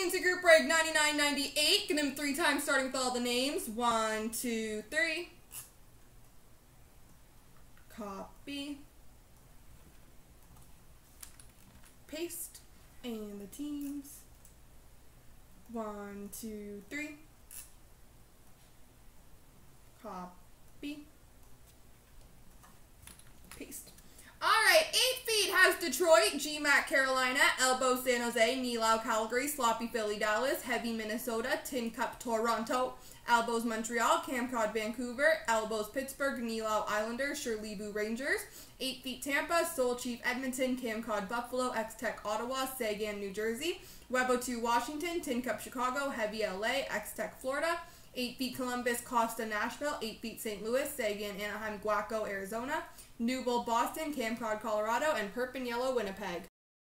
CNC Group Break 9998. Get them three times starting with all the names. One, two, three. Copy. Paste. And the teams. One, two, three. Copy. Paste. All right, eight feet has Detroit, GMAC Carolina, Elbow San Jose, Nilau Calgary, Sloppy Philly Dallas, Heavy Minnesota, Tin Cup Toronto, Elbows Montreal, Camcod Vancouver, Elbows Pittsburgh, Nilau Islanders, Shirley Rangers, 8 feet Tampa, Soul Chief Edmonton, Camcod Buffalo, X Tech Ottawa, Sagan New Jersey, Webo 2 Washington, Tin Cup Chicago, Heavy LA, X Tech Florida, 8 feet Columbus, Costa Nashville, 8 feet St. Louis, Sagan Anaheim, Guaco, Arizona, Newell Boston, Camp Cod Colorado, and Perpin Yellow Winnipeg.